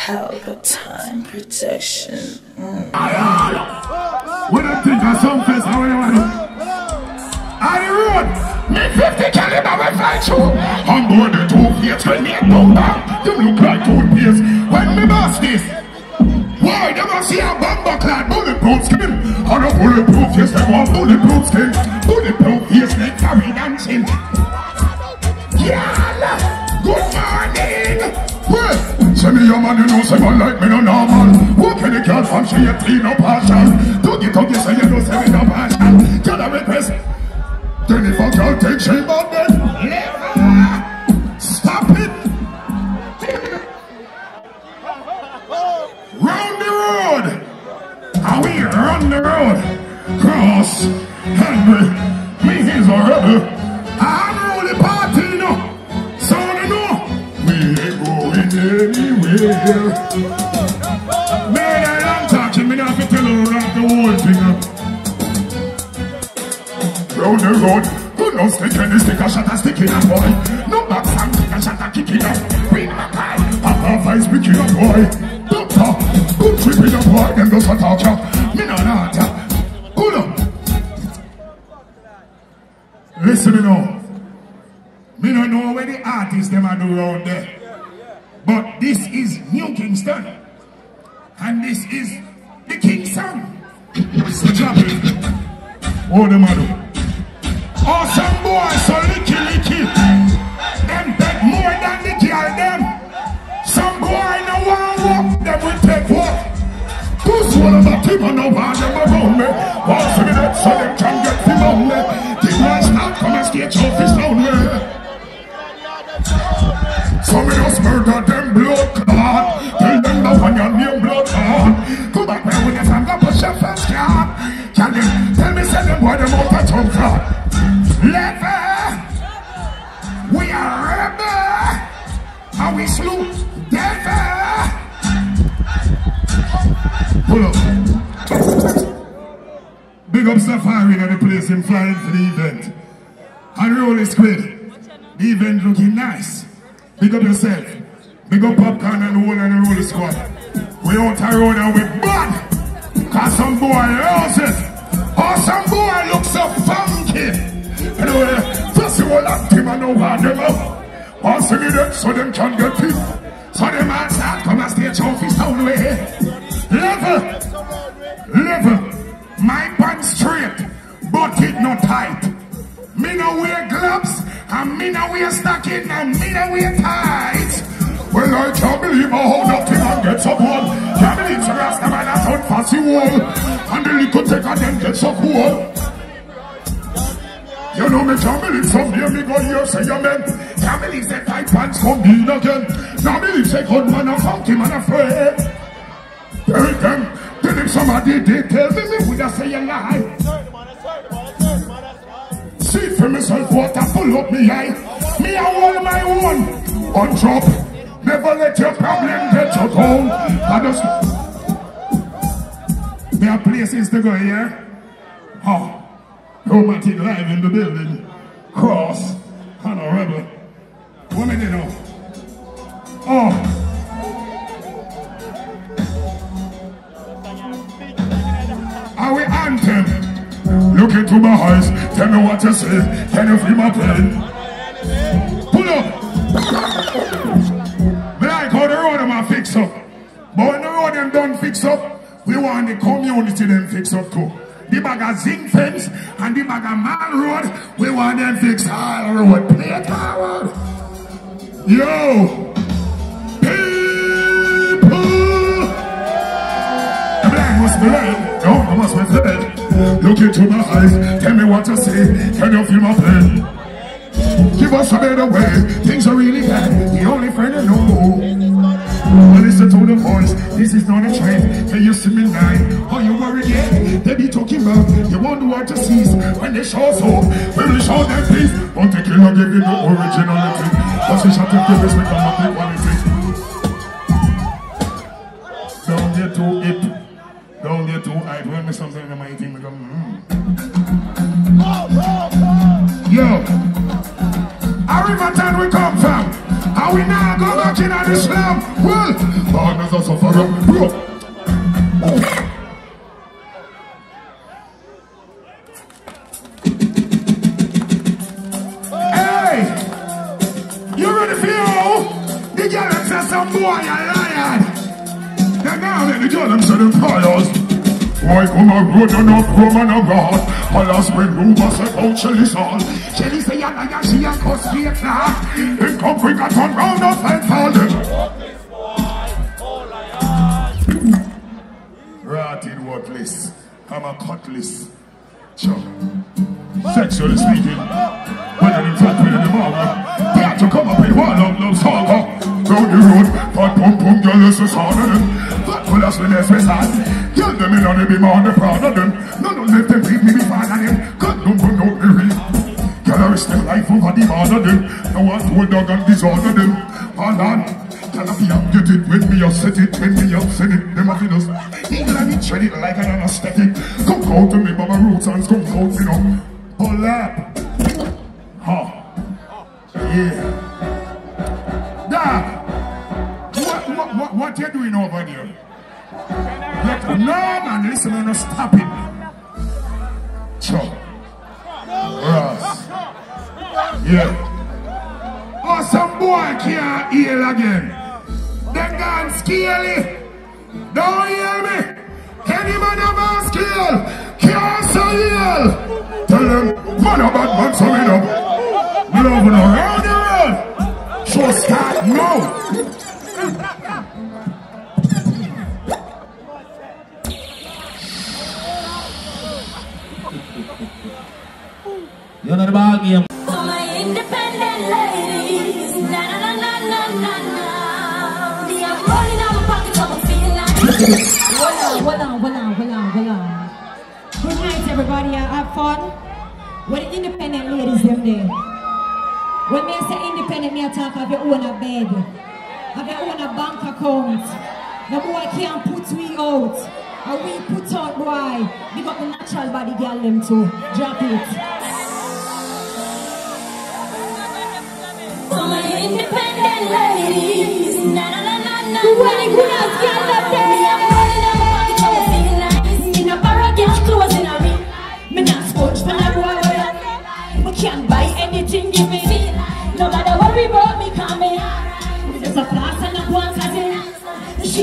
Palpatine protection. Mm. When I think of some face, how you want? On the road, me 50 caliber will fly through. On board the two when me boom bam, you look like toothpaste. When me boss this, why them a see a bomber clad bulletproof skin? On a bulletproof yes, them want bulletproof skin. Bulletproof yes, they carry dancing. Yeah, say me your man, you know, say man like me no normal. Walk in the car from she a clean up passion. Tuggy tuggy say you know, say me no passion. Tell her request. Then if I can't take shame on them, stop it. Round the road. How we run the road. Cross. Henry. Me is a rebel. Anywhere. Man, I'm talking. Me not to tell her rock the whole thing up. Round the road. Good no stick and the stick a shot a stick in a boy. No back sang kick a shot a kick in a. Bring my guy. Papa vice pick in a boy. Doctor. Good trip in a boy. Them just a talk ya. Me no not ya. Good up. Listen me now. Me no know where the artists them are do round there. But this is New Kingston. And this is the King's Son. Oh, so drop it. What them a do? Awesome boys, so licky licky. Them take more than the girl them. Some boy no want walk, them will take walk. Two swallow the team and no one them around me. Once a minute so them can get him on me. The boys start come and skate off his way. So me just murder them blood clot. Tell them the one your name blood clot. Go back get from the push up first card. Tell them, tell me say them boy them out of town clot. Lever, we are rebel. How we slew devil. Pull up. Big up Safari in the place him flying for the event. And roll squid. The event looking nice. Big up yourself. Big up popcorn and the whole and the roller squad. We out the road and we bad. Cause some boy it. Or some boy looks so funky. Anyway, first you all have him and over them up. Or sing it up so them can get it. So them answer come and stay trophies down way. Level. Level. My pants straight, but it not tight. Me no wear gloves, and me no wear stocking, and me no wear tights. Well, I can't believe I hold up thing and get so cool. Can't believe the rasta man has done fancy wall. And the little take and then get so cool. You know me can't believe someday me go here say man. Can't believe say tight pants come in again. Can't believe say good man a funky man afraid. Tell them, tell them somebody did tell me me would I say a lie. See for myself water full up me eye. Me I hold my own. On top. Never let your problem get you down. I just there are places to go here. Oh, romantic live in the building. Cross. Honorable. Women, you know. Oh. Look into my eyes. Tell me what you say. Can you feel my pain? Pull up. Like how the road them fix up. But when the road them done fix up, we want the community them fix up too. The bag of zinc fence and the bag of man road, we want them fix all road. Play it forward. Yo! People! The blind must be red. No, I must be fed. Look into my eyes. Tell me what to say. Can you feel my pain? Give us a better way. Things are really bad. The only friend I know. Well, listen to the voice. This is not a trend. Can you see me now? Are you worried yet? They be talking about they want the to cease. When they show us we will show them peace. But the killer give you the originality. Cause we shall take the risk, we cannot hype. When me something in my team, I go, mm. Yo. A river town we come from. And we now go back in the slum. Well, partners for them. Bro. Hey! You ready for you? The girl them some boy a. Then now let the girl them say them fires. Why come a road and up woman a rod? All spread rumors about Shelly Saul. Shelly say a lion, she a cuss fake now. Then come quick and turn round up and fall them. Rotted worthless. I'm a cutlass. Sure. Sexually speaking. When I'm in the mama. They had to come up with one of love saga. Down the road, fat pum pum girl is a son them. Fat full of sweetness we sad. Girl them in on the beam on the proud of them. None of them them beat me be fan of them. God don't go no real. I risk their life over the man of them. No one told dog and disorder them. Hold on. Can I be up get it when me upset it, when me upset it, them have us. Eagle and it tread it like an anesthetic. Come out to me, mama roots and come out me now. Up. Huh. Yeah. Dad, what, what, what, what you doing over there? Let, no, man, listen, no, stop it. Sure. Ross. Yeah. Oh, some boy can't heal again. They gone scaly. Don't hear me. Any man have a skill, can't heal. Tell them, man a bad man, so me up. Love no round the world. So start now. Yun na bahagi yang For my independent ladies, na na na na na na na. Me, I'm rolling out my pockets, I'm feeling like. Hold on, hold on, hold on, hold on. Good night, everybody. Uh, Have fun. The independent ladies them there? When me say independent, me I talk of your own a bed, have your own a bank account. The boy can't put me out. And we put out boy. Big up the natural body girl them too. Drop it. For my independent ladies, na na na na na. When you gonna get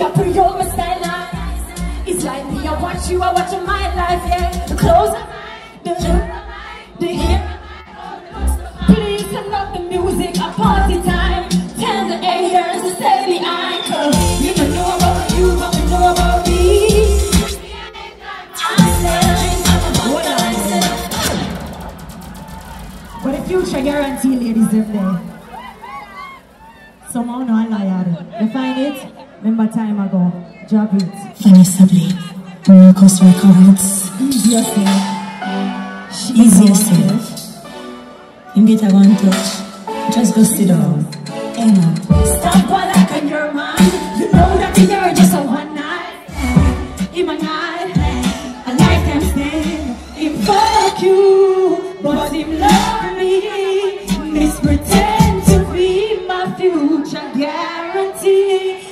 She got pretty old, my. It's like me, I watch you, I watch my life, yeah. The clothes, the the hair. Please turn up the music, a party time. Tell the haters to stay behind, cause you don't know about you, but we know about me. But the future guarantee, ladies, them there. Somehow no. You it? Remember time ago. Drop it. Vanessa Bling, Marcos Records, Easy yourself. easy yourself. You get a one touch, just go sit down. Hey man, Stop while I can your mind. You know that you're just a one night. In my night, a lifetime stand. Him fuck you, but him love me. Mispretend to be my future guarantee.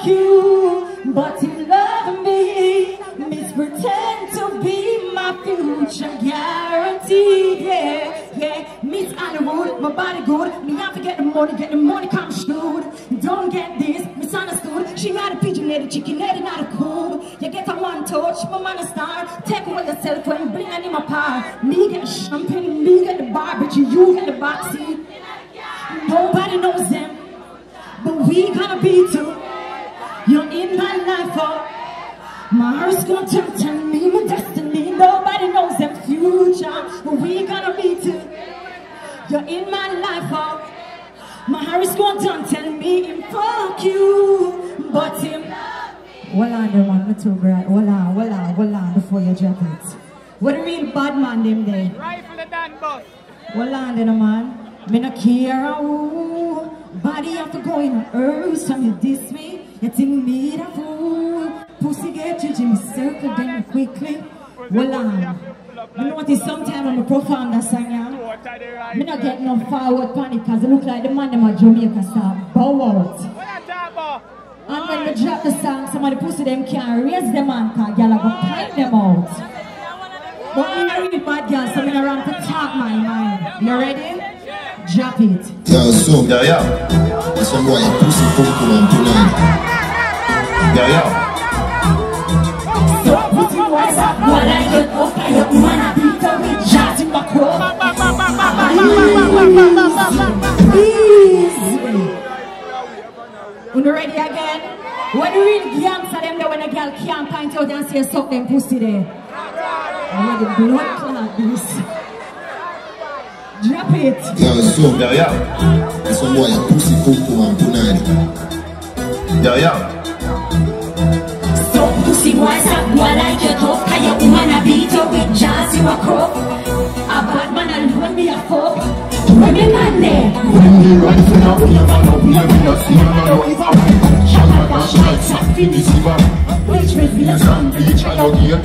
Fuck you, but him love me. Mispretend to be my future guarantee. Yeah, yeah. Miss Hollywood, my body good. Me have to get the money, get the money come shoot. Don't get this, misunderstood. She got a pigeon lady, chicken lady, not a cool. You get a one touch, my man a star. Take away the cell phone, bring in my power. Me get the champagne, me get the barbecue, you get the boxing. Nobody knows them, but we gonna be too. You're my heart's gonna tell, tell me my destiny. Nobody knows them future, but we gonna be too. You're in my life, oh. My heart's gonna tell, tell me him fuck you, but him. Hold on there, man. Me too bright. Hold on, hold on, hold on before you drop it. What a real bad man them there. Rifle the Dan bus. Hold on there, man. Me no care who. Body have to go in earth. Some you diss me. You think me the fool. Pussy get you, Jimmy circle them quickly. Hold on. You know what is sometime when I perform that song, yeah? Me not get no forward panic cause it look like the man them a Jamaica star. Bow out. A? And when we drop the song, somebody pussy them can't raise them on cause y'all gonna find them out. But me not read bad girl, so me not run to talk my mind. You ready? Drop it. Yo, so, yo. this one boy, pussy pum pum and punani. Yo, yo. Pussy. You ready again? When you read gangster them there when a girl can't point out and say suck them pussy there. I want the blood clot this. Drop it. Yo, so, Yo, yo. one boy, pussy pum pum and punani. Yo, yo. So pussy boys up, what I get off by your woman, I beat her with jazz in my crop. A bad man alone me a fuck. When me man there, which will be a song, beach and your gear.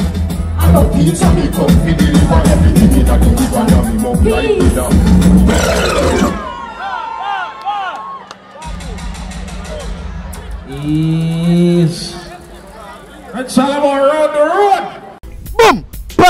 I go pizza, me come fi deliver everything in a deliver, and me mouth like pizza. Yes. It's all about road the road.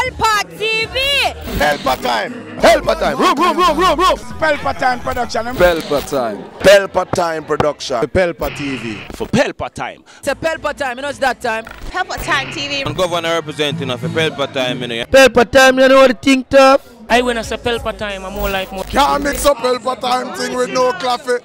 Pelpa TV. Pelpa Time. Pelpa Time. Room, room, room, room, room. Pelpa Time Production. Pelpa Time. Pelpa Time Production. Pelpa TV. For Pelpa Time. It's a Pelpa time, you know it's that time. Pelpa Time TV. I'm governor representing of Pelpa Time, you know. Pelpa Time, you know what the thing tough? I when I say Pelpa time, I'm more like more. Can't mix up Pelpa Time thing with no coffee.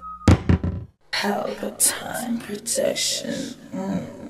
Pelpa Time Production. Mm.